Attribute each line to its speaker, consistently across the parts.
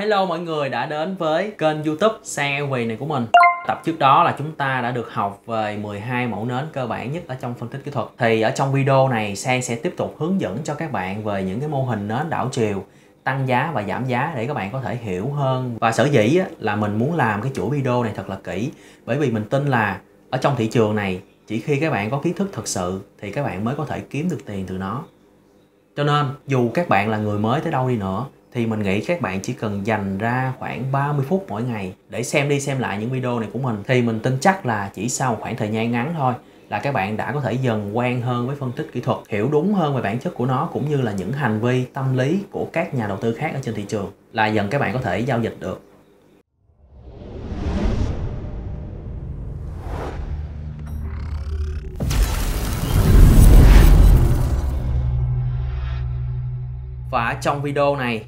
Speaker 1: Hello mọi người đã đến với kênh youtube Sang LV này của mình. Tập trước đó là chúng ta đã được học về 12 mẫu nến cơ bản nhất ở trong phân tích kỹ thuật. Thì ở trong video này Sang sẽ tiếp tục hướng dẫn cho các bạn về những cái mô hình nến đảo chiều, tăng giá và giảm giá để các bạn có thể hiểu hơn. Và sở dĩ là mình muốn làm cái chuỗi video này thật là kỹ, bởi vì mình tin là ở trong thị trường này, chỉ khi các bạn có kiến thức thật sự thì các bạn mới có thể kiếm được tiền từ nó. Cho nên, dù các bạn là người mới tới đâu đi nữa thì mình nghĩ các bạn chỉ cần dành ra khoảng 30 phút mỗi ngày để xem đi xem lại những video này của mình thì mình tin chắc là chỉ sau một khoảng thời gian ngắn thôi là các bạn đã có thể dần quen hơn với phân tích kỹ thuật, hiểu đúng hơn về bản chất của nó cũng như là những hành vi tâm lý của các nhà đầu tư khác ở trên thị trường là dần các bạn có thể giao dịch được. Và trong video này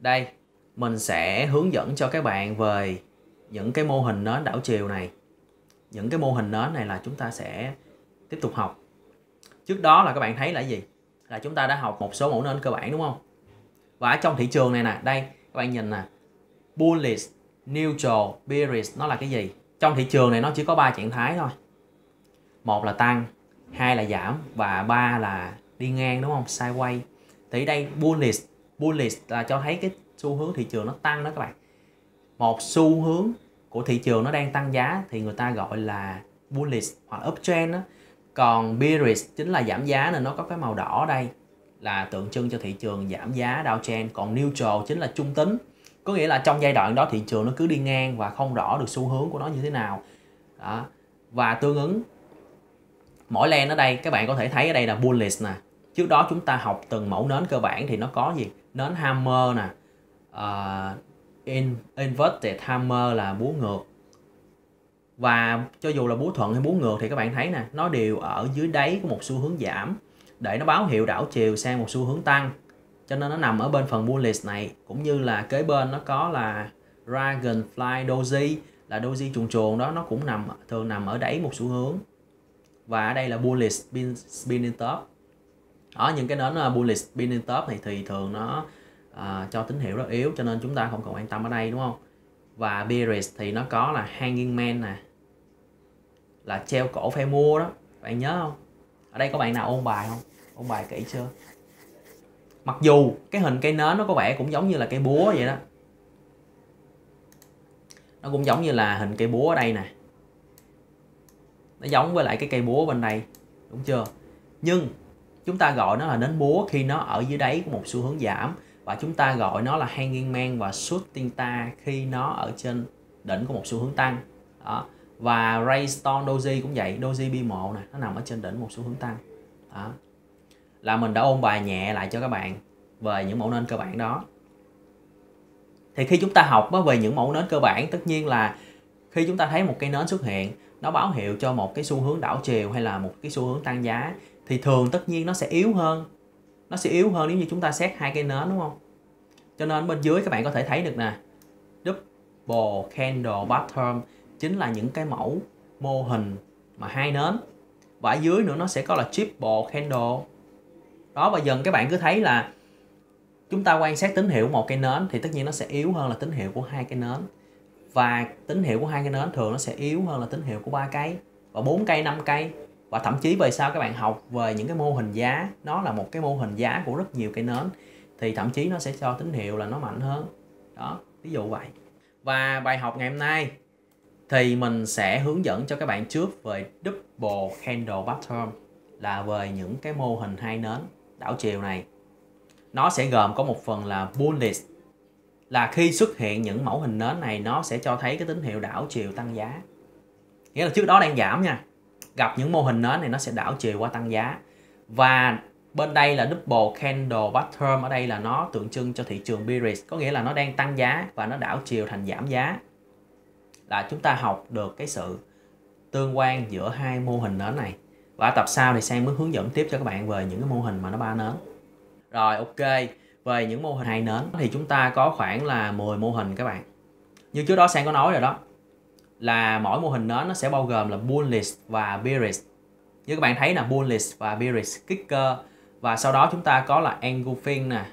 Speaker 1: đây, mình sẽ hướng dẫn cho các bạn về những cái mô hình nến đảo chiều này. Những cái mô hình nến này là chúng ta sẽ tiếp tục học. Trước đó là các bạn thấy là gì? Là chúng ta đã học một số mẫu nến cơ bản, đúng không? Và ở trong thị trường này nè, đây, các bạn nhìn nè. Bullish, neutral, bearish, nó là cái gì? Trong thị trường này nó chỉ có ba trạng thái thôi. Một là tăng, hai là giảm, và ba là đi ngang, đúng không? Sideways. Thì đây, bullish bullish là cho thấy cái xu hướng thị trường nó tăng đó các bạn. Một xu hướng của thị trường nó đang tăng giá thì người ta gọi là bullish hoặc uptrend đó còn bearish chính là giảm giá nên nó có cái màu đỏ đây, là tượng trưng cho thị trường giảm giá, downtrend. Còn neutral chính là trung tính. Có nghĩa là trong giai đoạn đó thị trường nó cứ đi ngang và không rõ được xu hướng của nó như thế nào. Đó. và tương ứng, mỗi len ở đây, các bạn có thể thấy ở đây là bullish nè. Trước đó chúng ta học từng mẫu nến cơ bản thì nó có gì? Nến hammer nè. Uh, in, inverted hammer là búa ngược. Và cho dù là búa thuận hay búa ngược thì các bạn thấy nè nó đều ở dưới đáy của một xu hướng giảm để nó báo hiệu đảo chiều sang một xu hướng tăng. Cho nên nó nằm ở bên phần bullish này cũng như là kế bên nó có là dragonfly doji là doji chuồn chuồn đó nó cũng nằm thường nằm ở đáy một xu hướng. Và ở đây là bullish spinning top ở những cái nến ờ, bullish spinning top này thì thường nó uh, cho tín hiệu rất yếu cho nên chúng ta không cần quan tâm ở đây đúng không? Và bearish thì nó có là hanging man nè là treo cổ phải mua đó. Bạn nhớ không? Ở đây có bạn nào ôn bài không? Ôn bài kỹ chưa? Mặc dù cái hình cây nến nó có vẻ cũng giống như là cây búa vậy đó. Nó cũng giống như là hình cây búa ở đây nè. Nó giống với lại cái cây búa bên đây đúng chưa? Nhưng chúng ta gọi nó là nến búa khi nó ở dưới đáy của một xu hướng giảm. Và chúng ta gọi nó là hanging man và shooting star khi nó ở trên đỉnh của một xu hướng tăng. Đó. và Raystone Doji cũng vậy, Doji B1 nè, nó nằm ở trên đỉnh một xu hướng tăng. Đó. là mình đã ôn bài nhẹ lại cho các bạn về những mẫu nến cơ bản đó. Thì khi chúng ta học về những mẫu nến cơ bản, tất nhiên là khi chúng ta thấy một cây nến xuất hiện, nó báo hiệu cho một cái xu hướng đảo chiều hay là một cái xu hướng tăng giá thì thường tất nhiên nó sẽ yếu hơn. Nó sẽ yếu hơn nếu như chúng ta xét hai cây nến, đúng không? Cho nên bên dưới các bạn có thể thấy được nè. Double candle pattern chính là những cái mẫu mô hình mà hai nến. Và ở dưới nữa nó sẽ có là triple candle. Đó, và dần các bạn cứ thấy là chúng ta quan sát tín hiệu một cây nến thì tất nhiên nó sẽ yếu hơn là tín hiệu của hai cây nến. Và tín hiệu của hai cây nến thường nó sẽ yếu hơn là tín hiệu của ba cây và bốn cây năm cây và thậm chí về sau các bạn học về những cái mô hình giá, nó là một cái mô hình giá của rất nhiều cây nến, thì thậm chí nó sẽ cho tín hiệu là nó mạnh hơn. Đó, ví dụ vậy. Và bài học ngày hôm nay thì mình sẽ hướng dẫn cho các bạn trước về double candle pattern là về những cái mô hình hai nến đảo chiều này. Nó sẽ gồm có một phần là bullish, là khi xuất hiện những mẫu hình nến này nó sẽ cho thấy cái tín hiệu đảo chiều tăng giá. Nghĩa là trước đó đang giảm nha gặp những mô hình nến này nó sẽ đảo chiều qua tăng giá. Và bên đây là double candle pattern ở đây là nó tượng trưng cho thị trường bearish, có nghĩa là nó đang tăng giá và nó đảo chiều thành giảm giá. Là chúng ta học được cái sự tương quan giữa hai mô hình nến này. Và tập sau thì sang mới hướng dẫn tiếp cho các bạn về những cái mô hình mà nó ba nến. Rồi, ok, về những mô hình hai nến thì chúng ta có khoảng là 10 mô hình các bạn. Như trước đó sang có nói rồi đó là mỗi mô hình nến nó sẽ bao gồm là bullish và bearish như các bạn thấy là bullish và bearish kicker. Và sau đó chúng ta có là engulfing nè.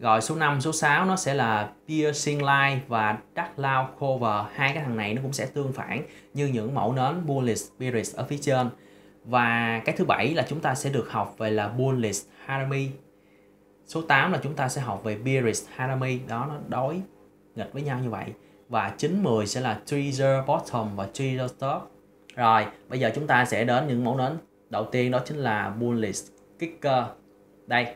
Speaker 1: Rồi số 5 số 6 nó sẽ là piercing line và dark cloud cover. Hai cái thằng này nó cũng sẽ tương phản như những mẫu nến bullish bearish ở phía trên. Và cái thứ bảy là chúng ta sẽ được học về là bullish harami. Số 8 là chúng ta sẽ học về bearish harami. Đó, nó đối nghịch với nhau như vậy và 9 10 sẽ là trigger bottom và trigger top. Rồi, bây giờ chúng ta sẽ đến những mẫu nến. Đầu tiên đó chính là bullish kicker. Đây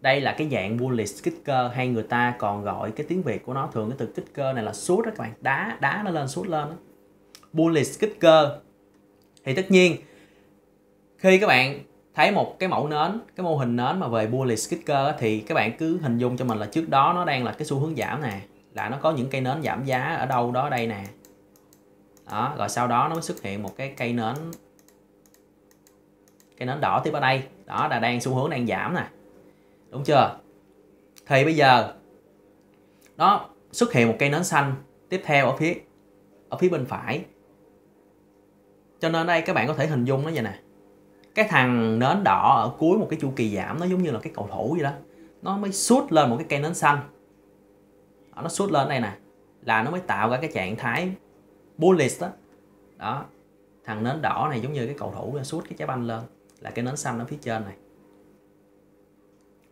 Speaker 1: đây là cái dạng bullish kicker. Hay người ta còn gọi cái tiếng Việt của nó thường cái từ kicker này là sút đó các bạn. Đá đá nó lên sút lên đó. bullish kicker. Thì tất nhiên, khi các bạn thấy một cái mẫu nến, cái mô hình nến mà về bullish kicker thì các bạn cứ hình dung cho mình là trước đó nó đang là cái xu hướng giảm nè là nó có những cây nến giảm giá ở đâu đó đây nè. Đó, rồi sau đó nó mới xuất hiện một cái cây nến. Cây nến đỏ tiếp ở đây. Đó, là đang xu hướng đang giảm nè. Đúng chưa? Thì bây giờ, nó xuất hiện một cây nến xanh tiếp theo ở phía ở phía bên phải. Cho nên đây các bạn có thể hình dung nó vậy nè. Cái thằng nến đỏ ở cuối một cái chu kỳ giảm nó giống như là cái cầu thủ vậy đó. Nó mới sút lên một cái cây nến xanh nó sút lên đây nè. Là nó mới tạo ra cái trạng thái bullish đó. Đó, thằng nến đỏ này giống như cái cầu thủ sút cái trái banh lên. Là cái nến xanh ở phía trên này.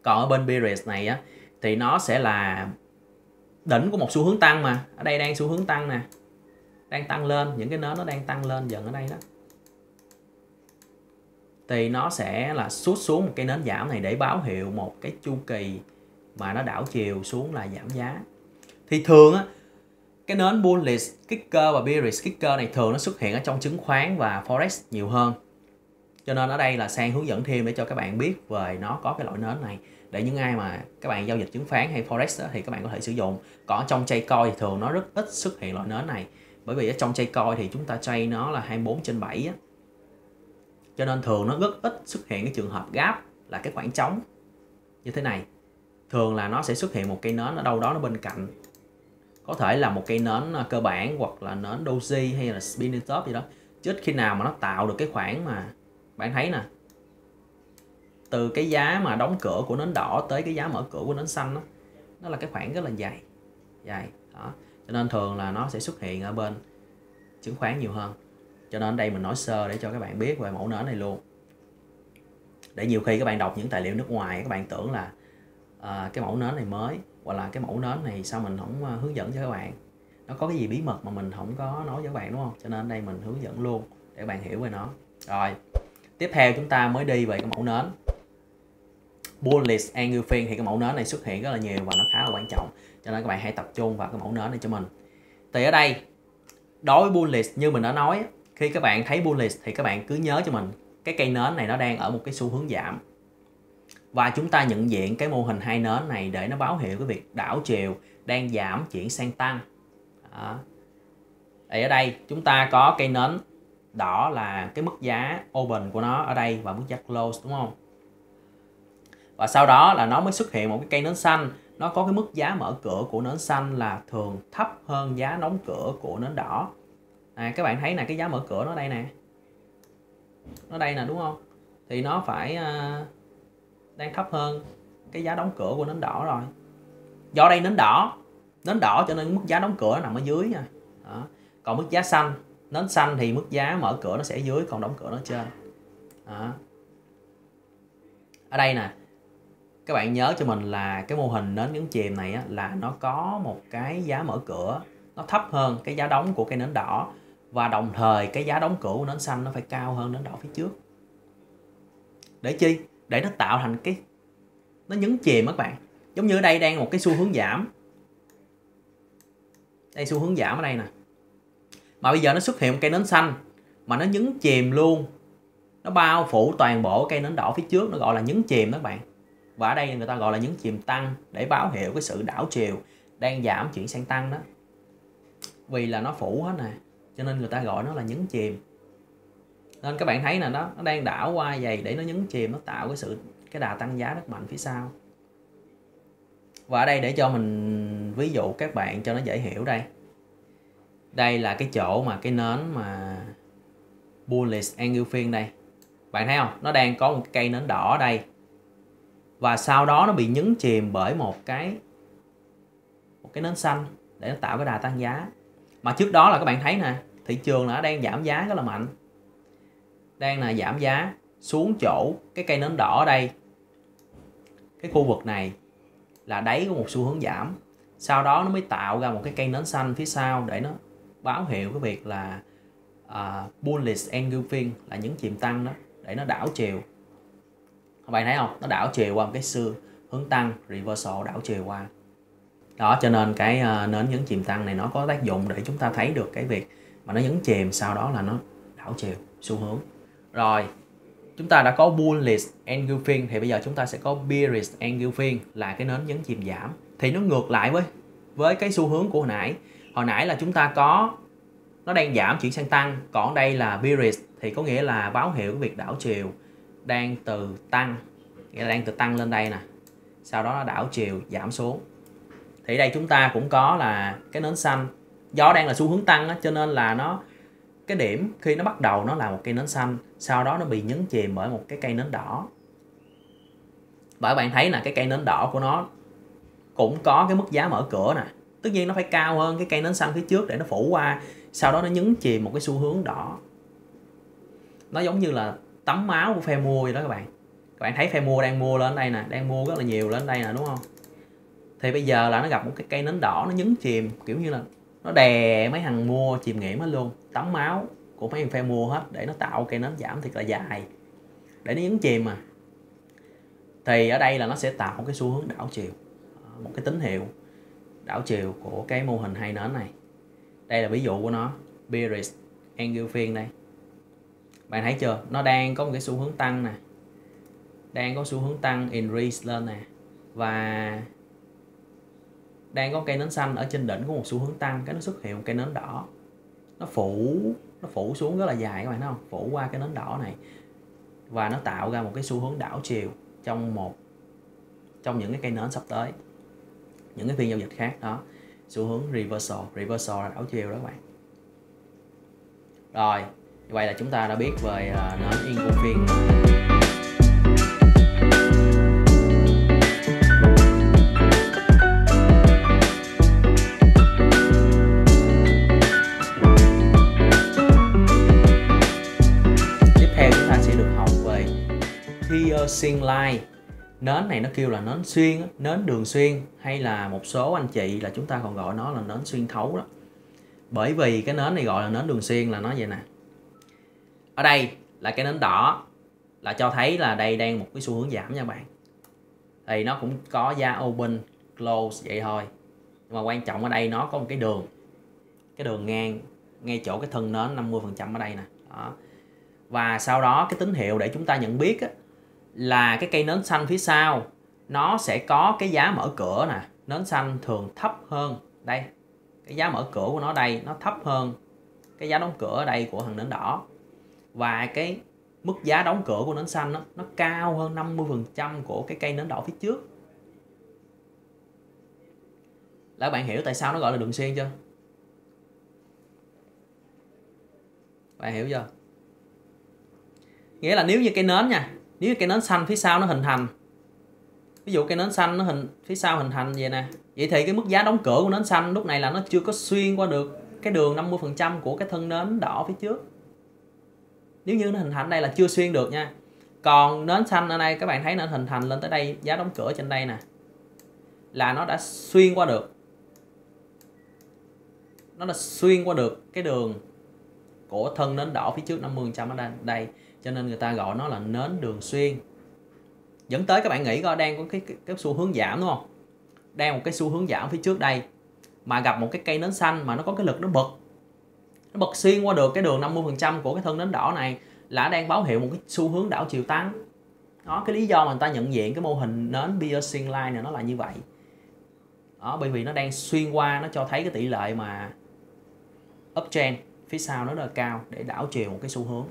Speaker 1: Còn ở bên bearish này á, thì nó sẽ là đỉnh của một xu hướng tăng mà. Ở đây đang xu hướng tăng nè. Đang tăng lên, những cái nến nó đang tăng lên dần ở đây đó. Thì nó sẽ là sút xuống một cái nến giảm này để báo hiệu một cái chu kỳ mà nó đảo chiều xuống là giảm giá thì thường á cái nến bullish kicker và bearish kicker này thường nó xuất hiện ở trong chứng khoán và forex nhiều hơn. Cho nên ở đây là sang hướng dẫn thêm để cho các bạn biết về nó có cái loại nến này. Để những ai mà các bạn giao dịch chứng khoán hay forex đó, thì các bạn có thể sử dụng. Còn trong chay coi thì thường nó rất ít xuất hiện loại nến này. Bởi vì ở trong chay coi thì chúng ta chay nó là 24 trên 7 á. cho nên thường nó rất ít xuất hiện cái trường hợp gap là cái khoảng trống như thế này. Thường là nó sẽ xuất hiện một cây nến ở đâu đó nó bên cạnh có thể là một cây nến à, cơ bản hoặc là nến doji hay là spinning top gì đó. Chứ khi nào mà nó tạo được cái khoảng mà bạn thấy nè. Từ cái giá mà đóng cửa của nến đỏ tới cái giá mở cửa của nến xanh đó, nó là cái khoảng rất là dài dài đó. Cho nên thường là nó sẽ xuất hiện ở bên chứng khoán nhiều hơn. Cho nên đây mình nói sơ để cho các bạn biết về mẫu nến này luôn. Để nhiều khi các bạn đọc những tài liệu nước ngoài các bạn tưởng là uh, cái mẫu nến này mới hoặc là cái mẫu nến này sao mình không uh, hướng dẫn cho các bạn. Nó có cái gì bí mật mà mình không có nói với các bạn đúng không? Cho nên đây mình hướng dẫn luôn để các bạn hiểu về nó. Rồi tiếp theo chúng ta mới đi về cái mẫu nến. Bullish engulfing thì cái mẫu nến này xuất hiện rất là nhiều và nó khá là quan trọng cho nên các bạn hãy tập trung vào cái mẫu nến này cho mình. Thì ở đây đối với bullish như mình đã nói khi các bạn thấy bullish thì các bạn cứ nhớ cho mình cái cây nến này nó đang ở một cái xu hướng giảm và chúng ta nhận diện cái mô hình hai nến này để nó báo hiệu cái việc đảo chiều đang giảm chuyển sang tăng. Đó. Thì ở đây chúng ta có cây nến đỏ là cái mức giá open của nó ở đây và mức giá close đúng không? Và sau đó là nó mới xuất hiện một cái cây nến xanh. Nó có cái mức giá mở cửa của nến xanh là thường thấp hơn giá đóng cửa của nến đỏ. À, các bạn thấy là cái giá mở cửa nó đây nè. Nó đây nè đúng không? Thì nó phải uh, đang thấp hơn cái giá đóng cửa của nến đỏ rồi. Do đây nến đỏ nến đỏ cho nên mức giá đóng cửa nó nằm ở dưới nha. Đó. còn mức giá xanh nến xanh thì mức giá mở cửa nó sẽ dưới còn đóng cửa nó trên. Đó. ở đây nè các bạn nhớ cho mình là cái mô hình nến nhấn chìm này á, là nó có một cái giá mở cửa nó thấp hơn cái giá đóng của cây nến đỏ. Và đồng thời cái giá đóng cửa của nến xanh nó phải cao hơn nến đỏ phía trước. Để chi? Để nó tạo thành cái, nó nhấn chìm các bạn. Giống như ở đây đang một cái xu hướng giảm. Đây xu hướng giảm ở đây nè. Mà bây giờ nó xuất hiện một cây nến xanh, mà nó nhấn chìm luôn. Nó bao phủ toàn bộ cây nến đỏ phía trước, nó gọi là nhấn chìm đó các bạn. Và ở đây người ta gọi là nhấn chìm tăng để báo hiệu cái sự đảo chiều đang giảm chuyển sang tăng đó. Vì là nó phủ hết nè, cho nên người ta gọi nó là nhấn chìm nên các bạn thấy là nó nó đang đảo qua dày để nó nhấn chìm, nó tạo cái sự, cái đà tăng giá rất mạnh phía sau. Và ở đây để cho mình ví dụ các bạn cho nó dễ hiểu đây. Đây là cái chỗ mà cái nến mà bullish engulfing đây. Bạn thấy không? Nó đang có một cây nến đỏ đây. Và sau đó nó bị nhấn chìm bởi một cái một cái nến xanh để nó tạo cái đà tăng giá. Mà trước đó là các bạn thấy nè, thị trường là đang giảm giá rất là mạnh đang là giảm giá xuống chỗ cái cây nến đỏ ở đây. Cái khu vực này là đáy của một xu hướng giảm. Sau đó nó mới tạo ra một cái cây nến xanh phía sau để nó báo hiệu cái việc là uh, bullish engulfing là những chìm tăng đó để nó đảo chiều. Các bạn thấy không? Nó đảo chiều qua một cái xưa hướng tăng reversal đảo chiều qua. Đó cho nên cái uh, nến nhấn chìm tăng này nó có tác dụng để chúng ta thấy được cái việc mà nó nhấn chìm sau đó là nó đảo chiều xu hướng rồi chúng ta đã có bullish engulfing thì bây giờ chúng ta sẽ có bearish engulfing là cái nến nhấn chìm giảm. Thì nó ngược lại với với cái xu hướng của hồi nãy. Hồi nãy là chúng ta có nó đang giảm chuyển sang tăng còn đây là bearish thì có nghĩa là báo hiệu việc đảo chiều đang từ tăng. Nghĩa là đang từ tăng lên đây nè. Sau đó nó đảo chiều giảm xuống. Thì đây chúng ta cũng có là cái nến xanh. Gió đang là xu hướng tăng đó, cho nên là nó cái điểm khi nó bắt đầu nó là một cây nến xanh, sau đó nó bị nhấn chìm bởi một cái cây nến đỏ. Bởi bạn thấy là cái cây nến đỏ của nó cũng có cái mức giá mở cửa nè. Tất nhiên nó phải cao hơn cái cây nến xanh phía trước để nó phủ qua, sau đó nó nhấn chìm một cái xu hướng đỏ. Nó giống như là tấm máu của phe mua vậy đó các bạn. Các bạn thấy phe mua đang mua lên đây nè, đang mua rất là nhiều lên đây nè, đúng không? Thì bây giờ là nó gặp một cái cây nến đỏ nó nhấn chìm, kiểu như là nó đè mấy thằng mua chìm nghiệm hết luôn. Tắm máu của mấy thằng phe mua hết để nó tạo cây nến giảm thiệt là dài. Để nó nhấn chìm mà thì ở đây là nó sẽ tạo một cái xu hướng đảo chiều. Ờ, một cái tín hiệu đảo chiều của cái mô hình hai nến này. Đây là ví dụ của nó. Bearish engulfing đây. Bạn thấy chưa? Nó đang có một cái xu hướng tăng nè. Đang có xu hướng tăng increase lên nè. Và đang có cây nến xanh ở trên đỉnh của một xu hướng tăng, cái nó xuất hiện một cây nến đỏ. Nó phủ nó phủ xuống rất là dài các bạn thấy không? Phủ qua cái nến đỏ này. Và nó tạo ra một cái xu hướng đảo chiều trong một, trong những cái cây nến sắp tới. Những cái phiên giao dịch khác, đó. Xu hướng reversal reversal là đảo chiều đó các bạn. Rồi, vậy là chúng ta đã biết về à, nến yên phiên piercing line nến này nó kêu là nến xuyên nến đường xuyên hay là một số anh chị là chúng ta còn gọi nó là nến xuyên thấu đó. Bởi vì cái nến này gọi là nến đường xuyên là nó vậy nè. Ở đây là cái nến đỏ là cho thấy là đây đang một cái xu hướng giảm nha bạn. Thì nó cũng có giá open close vậy thôi. Nhưng mà quan trọng ở đây nó có một cái đường cái đường ngang ngay chỗ cái thân nến 50 phần trăm ở đây nè. Đó. Và sau đó cái tín hiệu để chúng ta nhận biết á, là cái cây nến xanh phía sau. Nó sẽ có cái giá mở cửa nè. Nến xanh thường thấp hơn đây. Cái giá mở cửa của nó đây nó thấp hơn cái giá đóng cửa ở đây của thằng nến đỏ. Và cái mức giá đóng cửa của nến xanh nó, nó cao hơn 50% của cái cây nến đỏ phía trước. Là bạn hiểu tại sao nó gọi là đường xuyên chưa? Bạn hiểu chưa? Nghĩa là nếu như cây nến nha nếu cây nến xanh phía sau nó hình thành, ví dụ cây nến xanh nó hình, phía sau hình thành vậy nè. Vậy thì cái mức giá đóng cửa của nến xanh lúc này là nó chưa có xuyên qua được cái đường 50% của cái thân nến đỏ phía trước. Nếu như nó hình thành đây là chưa xuyên được nha. Còn nến xanh ở đây, các bạn thấy nó hình thành lên tới đây, giá đóng cửa trên đây nè, là nó đã xuyên qua được. Nó là xuyên qua được cái đường của thân nến đỏ phía trước 50% ở đây cho nên người ta gọi nó là nến đường xuyên. Dẫn tới các bạn nghĩ coi đang có cái, cái, cái xu hướng giảm đúng không? Đang một cái xu hướng giảm phía trước đây mà gặp một cái cây nến xanh mà nó có cái lực nó bật. Nó bật xuyên qua được cái đường 50% của cái thân nến đỏ này là đang báo hiệu một cái xu hướng đảo chiều tăng. Đó cái lý do mà người ta nhận diện cái mô hình nến piercing line này nó là như vậy. Đó bởi vì nó đang xuyên qua nó cho thấy cái tỷ lệ mà uptrend phía sau nó rất là cao để đảo chiều một cái xu hướng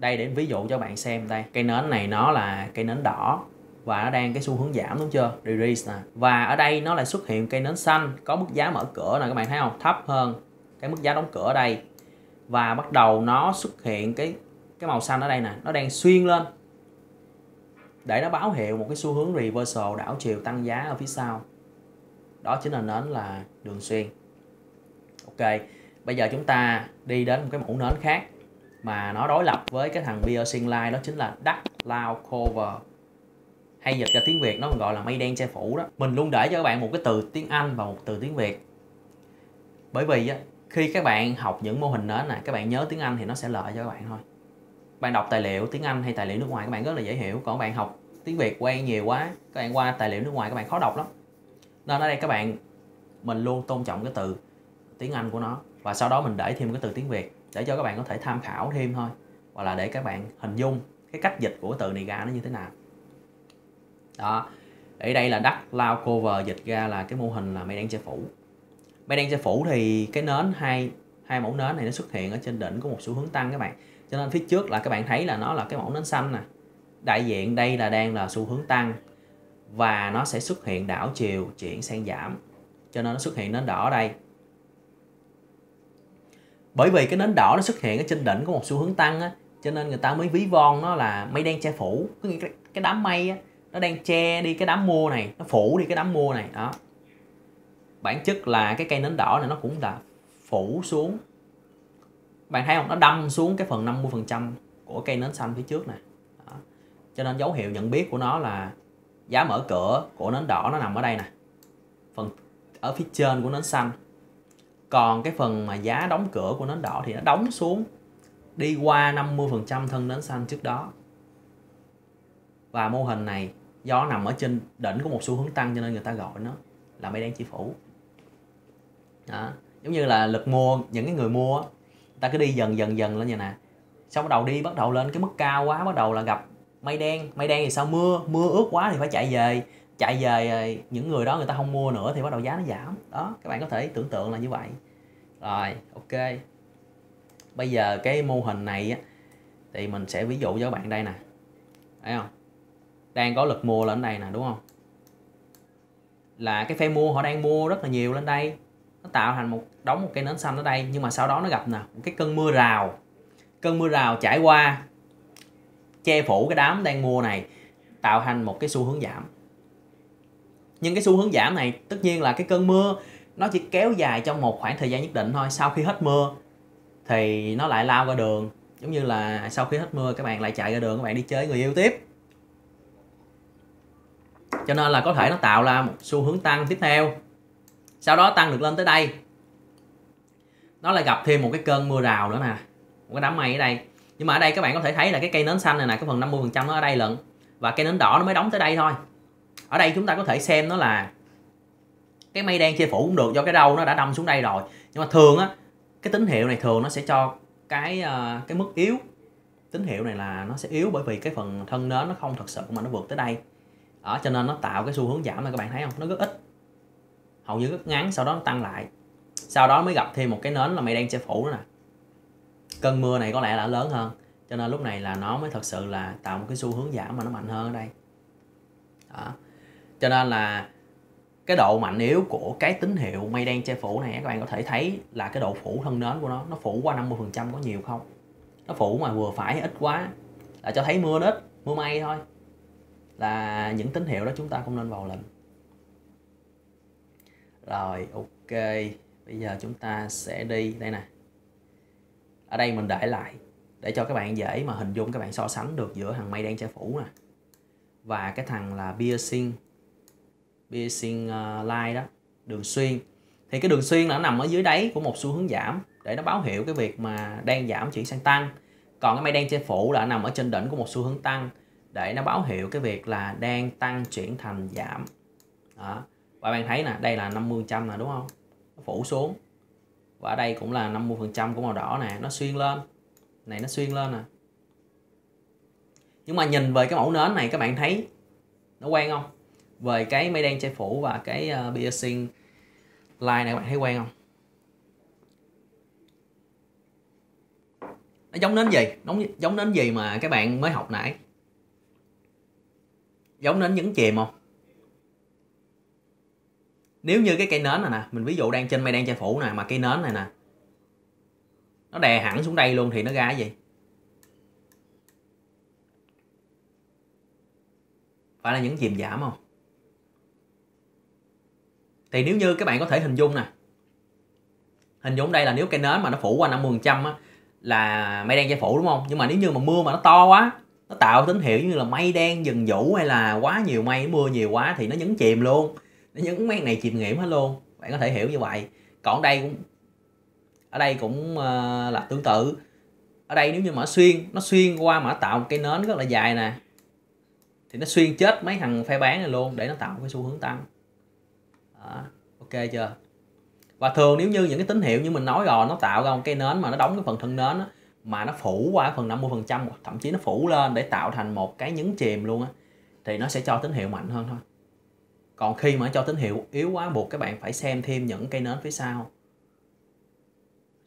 Speaker 1: đây, để ví dụ cho bạn xem đây. Cây nến này nó là cây nến đỏ và nó đang cái xu hướng giảm, đúng chưa? Release nè. Và ở đây nó lại xuất hiện cây nến xanh, có mức giá mở cửa nè, các bạn thấy không? Thấp hơn cái mức giá đóng cửa ở đây. Và bắt đầu nó xuất hiện cái cái màu xanh ở đây nè. Nó đang xuyên lên. Để nó báo hiệu một cái xu hướng reversal đảo chiều tăng giá ở phía sau. Đó chính là nến là đường xuyên. Ok, bây giờ chúng ta đi đến một cái mẫu nến khác mà nó đối lập với cái thằng piercing line đó chính là duck loud cover. Hay dịch ra tiếng Việt nó còn gọi là mây đen che phủ đó. Mình luôn để cho các bạn một cái từ tiếng Anh và một từ tiếng Việt. Bởi vì á, khi các bạn học những mô hình nến này các bạn nhớ tiếng Anh thì nó sẽ lợi cho các bạn thôi. Bạn đọc tài liệu tiếng Anh hay tài liệu nước ngoài các bạn rất là dễ hiểu. Còn bạn học tiếng Việt quen nhiều quá các bạn qua tài liệu nước ngoài các bạn khó đọc lắm. Nên ở đây các bạn mình luôn tôn trọng cái từ tiếng Anh của nó. Và sau đó mình để thêm cái từ tiếng Việt để cho các bạn có thể tham khảo thêm thôi. Hoặc là để các bạn hình dung cái cách dịch của từ này ra nó như thế nào. Đó. Ở đây là đắt lao cover dịch ra là cái mô hình là mây đen che phủ. Mây đen che phủ thì cái nến hai hai mẫu nến này nó xuất hiện ở trên đỉnh của một xu hướng tăng các bạn. Cho nên phía trước là các bạn thấy là nó là cái mẫu nến xanh nè. Đại diện đây là đang là xu hướng tăng. Và nó sẽ xuất hiện đảo chiều chuyển sang giảm. Cho nên nó xuất hiện nến đỏ ở đây bởi vì cái nến đỏ nó xuất hiện ở trên đỉnh của một xu hướng tăng á cho nên người ta mới ví von nó là mây đen che phủ. Có cái, cái đám mây á nó đang che đi cái đám mua này nó phủ đi cái đám mua này đó. Bản chất là cái cây nến đỏ này nó cũng là phủ xuống. Bạn thấy không? Nó đâm xuống cái phần 50 phần trăm của cây nến xanh phía trước này đó. cho nên dấu hiệu nhận biết của nó là giá mở cửa của nến đỏ nó nằm ở đây nè. Phần ở phía trên của nến xanh còn cái phần mà giá đóng cửa của nến đỏ thì nó đóng xuống đi qua 50% thân nến xanh trước đó. Và mô hình này, do nằm ở trên đỉnh của một xu hướng tăng cho nên người ta gọi nó là mây đen chỉ phủ. Đó. giống như là lực mua, những cái người mua người ta cứ đi dần dần dần lên như nè. Xong bắt đầu đi, bắt đầu lên cái mức cao quá, bắt đầu là gặp mây đen. Mây đen thì sao? Mưa mưa ướt quá thì phải chạy về chạy về ờ, những người đó người ta không mua nữa thì bắt đầu giá nó giảm. Đó, các bạn có thể tưởng tượng là như vậy. Rồi, ok. Bây giờ cái mô hình này á, thì mình sẽ ví dụ cho các bạn đây nè. Thấy không? Đang có lực mua lên đây nè, đúng không? Là cái phe mua, họ đang mua rất là nhiều lên đây. Nó tạo thành một, đóng một cây nến xanh ở đây, nhưng mà sau đó nó gặp nè, một cái cơn mưa rào. Cơn mưa rào trải qua, che phủ cái đám đang mua này, tạo thành một cái xu hướng giảm nhưng cái xu hướng giảm này, tất nhiên là cái cơn mưa, nó chỉ kéo dài trong một khoảng thời gian nhất định thôi, sau khi hết mưa thì nó lại lao ra đường. Giống như là sau khi hết mưa, các bạn lại chạy ra đường, các bạn đi chơi người yêu tiếp. Cho nên là có thể nó tạo ra một xu hướng tăng tiếp theo. Sau đó tăng được lên tới đây. Nó lại gặp thêm một cái cơn mưa rào nữa nè. Một cái đám mây ở đây. Nhưng mà ở đây các bạn có thể thấy là cái cây nến xanh này nè, cái phần 50 phần trăm nó ở đây lận. Và cây nến đỏ nó mới đóng tới đây thôi ở đây chúng ta có thể xem nó là cái mây đen che phủ cũng được do cái râu nó đã đâm xuống đây rồi. Nhưng mà thường á cái tín hiệu này thường nó sẽ cho cái uh, cái mức yếu. Tín hiệu này là nó sẽ yếu bởi vì cái phần thân nến nó không thật sự mà nó vượt tới đây. Ở cho nên nó tạo cái xu hướng giảm này các bạn thấy không? Nó rất ít. Hầu như rất ngắn sau đó nó tăng lại. Sau đó mới gặp thêm một cái nến là mây đen che phủ nữa nè. Cơn mưa này có lẽ là lớn hơn cho nên lúc này là nó mới thật sự là tạo một cái xu hướng giảm mà nó mạnh hơn ở đây. Đó cho nên là cái độ mạnh yếu của cái tín hiệu mây đen che phủ này các bạn có thể thấy là cái độ phủ thân nến của nó nó phủ qua 50 phần trăm có nhiều không? Nó phủ mà vừa phải ít quá. Là cho thấy mưa ít mưa mây thôi. Là những tín hiệu đó chúng ta không nên vào lệnh. Rồi, ok. Bây giờ chúng ta sẽ đi. Đây nè. Ở đây mình để lại, để cho các bạn dễ mà hình dung, các bạn so sánh được giữa thằng mây đen che phủ nè và cái thằng là piercing piercing à, line đó, đường xuyên. Thì cái đường xuyên là nó nằm ở dưới đáy của một xu hướng giảm để nó báo hiệu cái việc mà đang giảm chuyển sang tăng. Còn cái mây đen che phủ là nằm ở trên đỉnh của một xu hướng tăng để nó báo hiệu cái việc là đang tăng chuyển thành giảm. Đó. và bạn thấy nè, đây là 50 trăm nè, đúng không? Nó phủ xuống. Và ở đây cũng là 50 phần trăm của màu đỏ nè, nó xuyên lên. Này, nó xuyên lên nè. Nhưng mà nhìn về cái mẫu nến này, các bạn thấy nó quen không? Về cái mây đen che phủ và cái uh, piercing line này các bạn thấy quen không? Nó giống đến gì? Giống giống đến gì mà các bạn mới học nãy? Giống đến nhấn chìm không? Nếu như cái cây nến này nè mình ví dụ đang trên mây đen che phủ nè mà cây nến này nè nó đè hẳn xuống đây luôn thì nó ra cái gì? Phải là những chìm giảm không? Thì nếu như các bạn có thể hình dung nè. Hình dung đây là nếu cây nến mà nó phủ qua 50 trăm là mây đen che phủ, đúng không? Nhưng mà nếu như mà mưa mà nó to quá, nó tạo tín hiệu như là mây đen dần vũ hay là quá nhiều mây, mưa nhiều quá thì nó nhấn chìm luôn. Nó nhấn mấy này chìm nghiệm hết luôn. Bạn có thể hiểu như vậy. Còn đây cũng, ở đây cũng ờ, là tương tự. Ở đây nếu như mà xuyên, nó xuyên qua mà tạo một cây nến rất là dài nè, thì nó xuyên chết mấy thằng phe bán này luôn để nó tạo cái xu hướng tăng đó, ok chưa? Và thường nếu như những cái tín hiệu như mình nói rồi nó tạo ra một cây nến mà nó đóng cái phần thân nến đó, mà nó phủ qua phần 50 phần trăm thậm chí nó phủ lên để tạo thành một cái nhấn chìm luôn á thì nó sẽ cho tín hiệu mạnh hơn thôi. Còn khi mà cho tín hiệu yếu quá buộc các bạn phải xem thêm những cây nến phía sau.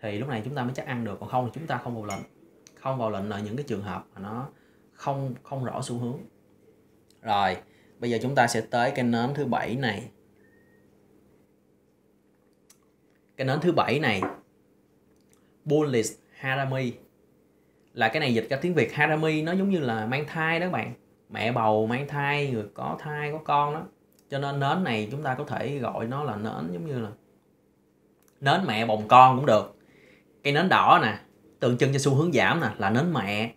Speaker 1: Thì lúc này chúng ta mới chắc ăn được còn không thì chúng ta không vào lệnh. Không vào lệnh là những cái trường hợp mà nó không không rõ xu hướng. Rồi bây giờ chúng ta sẽ tới cây nến thứ bảy này. Cái nến thứ bảy này bullish harami. Là cái này dịch ra tiếng việt, harami nó giống như là mang thai đó bạn. Mẹ bầu, mang thai, người có thai, có con đó. Cho nên nến này chúng ta có thể gọi nó là nến giống như là nến mẹ bồng con cũng được. Cây nến đỏ nè, tượng trưng cho xu hướng giảm nè, là nến mẹ.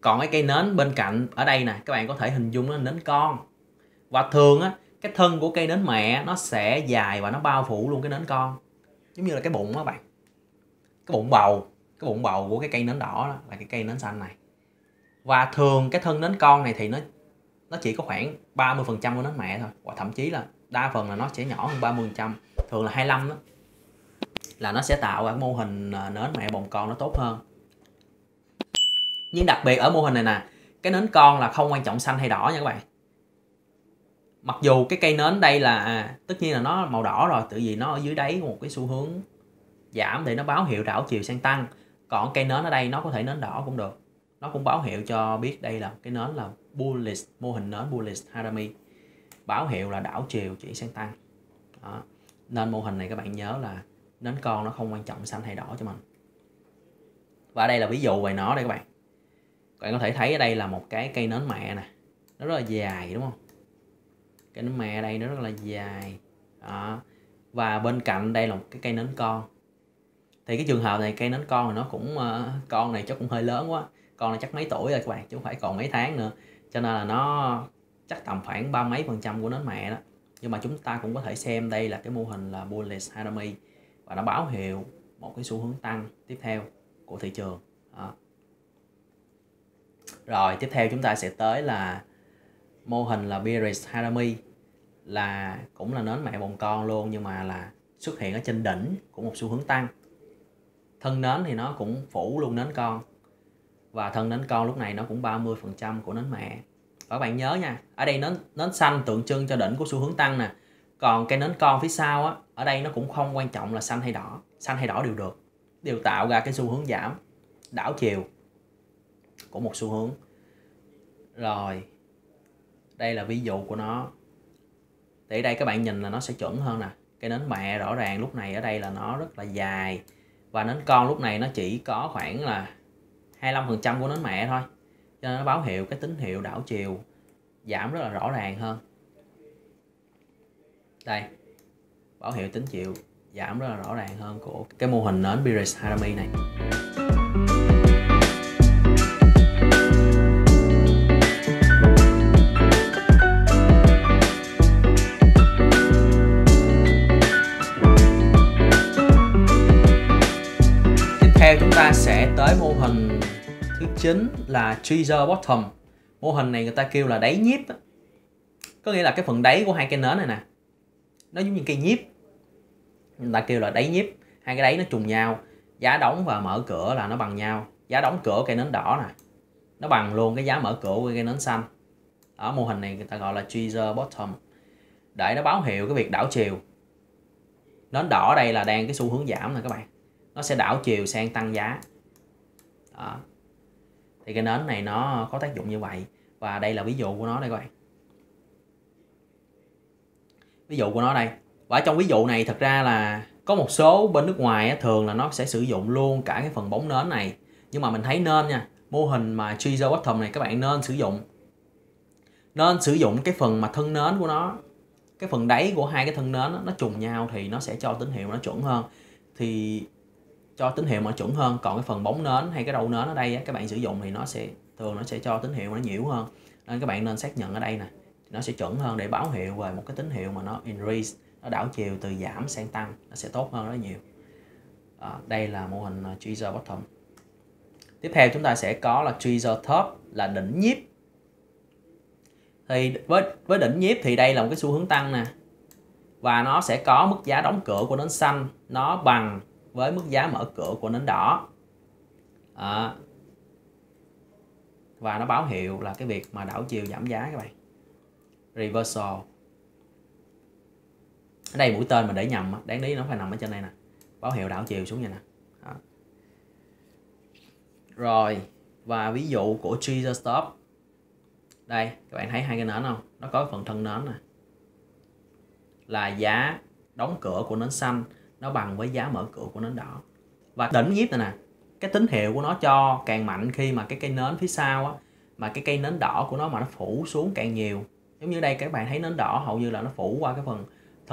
Speaker 1: Còn cái cây nến bên cạnh ở đây nè, các bạn có thể hình dung nó nến con. Và thường á, cái thân của cây nến mẹ nó sẽ dài và nó bao phủ luôn cái nến con giống như là cái bụng đó bạn. Cái bụng bầu, cái bụng bầu của cái cây nến đỏ đó là cái cây nến xanh này. Và thường cái thân nến con này thì nó nó chỉ có khoảng 30 phần trăm của nến mẹ thôi. Hoặc thậm chí là đa phần là nó sẽ nhỏ hơn 30 phần trăm, thường là 25 đó. Là nó sẽ tạo ra mô hình à, nến mẹ bồng con nó tốt hơn. Nhưng đặc biệt ở mô hình này nè, cái nến con là không quan trọng xanh hay đỏ nha các bạn mặc dù cái cây nến đây là à, tất nhiên là nó màu đỏ rồi tự vì nó ở dưới đáy một cái xu hướng giảm để nó báo hiệu đảo chiều sang tăng. Còn cây nến ở đây nó có thể nến đỏ cũng được. Nó cũng báo hiệu cho biết đây là cái nến là bullish mô hình nến bullish harami. Báo hiệu là đảo chiều chuyển sang tăng. Đó. nên mô hình này các bạn nhớ là nến con nó không quan trọng xanh hay đỏ cho mình. Và đây là ví dụ về nó đây các bạn. Các bạn có thể thấy ở đây là một cái cây nến mẹ nè. Nó rất là dài đúng không? Cái nến mẹ đây nó rất là dài. Đó. và bên cạnh đây là một cái cây nến con. Thì cái trường hợp này cây nến con thì nó cũng uh, con này chắc cũng hơi lớn quá. Con này chắc mấy tuổi rồi các bạn chứ không phải còn mấy tháng nữa. Cho nên là nó chắc tầm khoảng ba mấy phần trăm của nến mẹ đó. Nhưng mà chúng ta cũng có thể xem đây là cái mô hình là bullish harami. Và nó báo hiệu một cái xu hướng tăng tiếp theo của thị trường. Đó. rồi tiếp theo chúng ta sẽ tới là mô hình là bearish harami, là cũng là nến mẹ bồng con luôn, nhưng mà là xuất hiện ở trên đỉnh của một xu hướng tăng. Thân nến thì nó cũng phủ luôn nến con. Và thân nến con lúc này nó cũng 30% của nến mẹ. Và các bạn nhớ nha, ở đây nến nến xanh tượng trưng cho đỉnh của xu hướng tăng nè. Còn cái nến con phía sau á, ở đây nó cũng không quan trọng là xanh hay đỏ. Xanh hay đỏ đều được, đều tạo ra cái xu hướng giảm đảo chiều của một xu hướng. Rồi đây là ví dụ của nó. Thì đây các bạn nhìn là nó sẽ chuẩn hơn nè. Cái nến mẹ rõ ràng lúc này ở đây là nó rất là dài. Và nến con lúc này nó chỉ có khoảng là 25% của nến mẹ thôi. Cho nên nó báo hiệu cái tín hiệu đảo chiều giảm rất là rõ ràng hơn. Đây, báo hiệu tín hiệu giảm rất là rõ ràng hơn của cái mô hình nến Bearish Harami này. Ta sẽ tới mô hình thứ 9 là teaser bottom. Mô hình này người ta kêu là đáy nhíp. Có nghĩa là cái phần đáy của hai cây nến này nè, nó giống như cây nhíp. Người ta kêu là đáy nhíp. Hai cái đáy nó trùng nhau, giá đóng và mở cửa là nó bằng nhau. Giá đóng cửa cây nến đỏ nè, nó bằng luôn cái giá mở cửa của cây nến xanh. Ở mô hình này người ta gọi là teaser bottom. Để nó báo hiệu cái việc đảo chiều. Nến đỏ đây là đang cái xu hướng giảm nè các bạn nó sẽ đảo chiều sang tăng giá. Đó. thì cái nến này nó có tác dụng như vậy. Và đây là ví dụ của nó đây các bạn. Ví dụ của nó đây. Và trong ví dụ này thật ra là có một số bên nước ngoài thường là nó sẽ sử dụng luôn cả cái phần bóng nến này. Nhưng mà mình thấy nên nha mô hình mà Treasure Bottom này các bạn nên sử dụng. Nên sử dụng cái phần mà thân nến của nó. Cái phần đáy của hai cái thân nến đó, nó trùng nhau thì nó sẽ cho tín hiệu nó chuẩn hơn. Thì cho tín hiệu mà chuẩn hơn. Còn cái phần bóng nến hay cái đầu nến ở đây á, các bạn sử dụng thì nó sẽ thường nó sẽ cho tín hiệu nó nhiễu hơn. Nên các bạn nên xác nhận ở đây nè nó sẽ chuẩn hơn để báo hiệu về một cái tín hiệu mà nó increase nó đảo chiều từ giảm sang tăng nó sẽ tốt hơn rất nhiều. À, đây là mô hình à, tweezer bottom. Tiếp theo chúng ta sẽ có là tweezer top là đỉnh nhíp thì với với đỉnh nhíp thì đây là một cái xu hướng tăng nè. Và nó sẽ có mức giá đóng cửa của nến xanh nó bằng với mức giá mở cửa của nến đỏ. À, và nó báo hiệu là cái việc mà đảo chiều giảm giá các bạn. Reversal. Ở đây mũi tên mà để nhầm đáng lý nó phải nằm ở trên đây nè. Báo hiệu đảo chiều xuống vậy nè. Đó. rồi và ví dụ của trigger stop đây các bạn thấy hai cái nến không? Nó có phần thân nến nè. Là giá đóng cửa của nến xanh nó bằng với giá mở cửa của nến đỏ. Và đỉnh nhíp này nè, cái tín hiệu của nó cho càng mạnh khi mà cái cây nến phía sau á, mà cái cây nến đỏ của nó mà nó phủ xuống càng nhiều. Giống như đây, các bạn thấy nến đỏ hầu như là nó phủ qua cái phần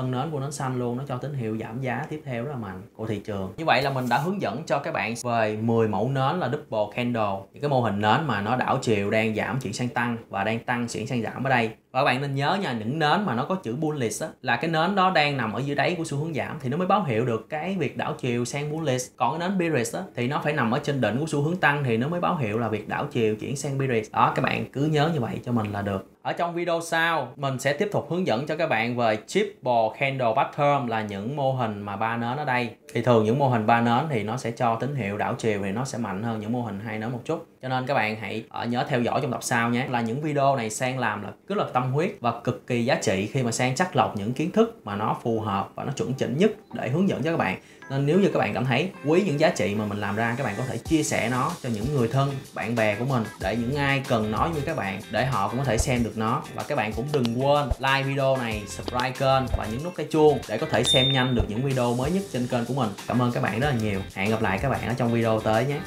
Speaker 1: thân nến của nến xanh luôn, nó cho tín hiệu giảm giá tiếp theo rất là mạnh của thị trường. Như vậy là mình đã hướng dẫn cho các bạn về 10 mẫu nến là double candle. Những cái mô hình nến mà nó đảo chiều đang giảm chuyển sang tăng và đang tăng chuyển sang giảm ở đây. Và các bạn nên nhớ nha, những nến mà nó có chữ bullish á, là cái nến đó đang nằm ở dưới đáy của xu hướng giảm thì nó mới báo hiệu được cái việc đảo chiều sang bullish. Còn cái nến bearish á, thì nó phải nằm ở trên đỉnh của xu hướng tăng thì nó mới báo hiệu là việc đảo chiều chuyển sang bearish. Đó, các bạn cứ nhớ như vậy cho mình là được ở trong video sau, mình sẽ tiếp tục hướng dẫn cho các bạn về chip bò candle pattern là những mô hình mà ba nến ở đây. Thì thường những mô hình ba nến thì nó sẽ cho tín hiệu đảo chiều thì nó sẽ mạnh hơn những mô hình hai nến một chút. Cho nên các bạn hãy ở nhớ theo dõi trong tập sau nhé. Là những video này sang làm là rất là tâm huyết và cực kỳ giá trị khi mà sang chắc lọc những kiến thức mà nó phù hợp và nó chuẩn chỉnh nhất để hướng dẫn cho các bạn nên nếu như các bạn cảm thấy quý những giá trị mà mình làm ra, các bạn có thể chia sẻ nó cho những người thân, bạn bè của mình, để những ai cần nói như các bạn, để họ cũng có thể xem được nó. Và các bạn cũng đừng quên like video này, subscribe kênh và nhấn nút cái chuông để có thể xem nhanh được những video mới nhất trên kênh của mình. Cảm ơn các bạn rất là nhiều. Hẹn gặp lại các bạn ở trong video tới nhé.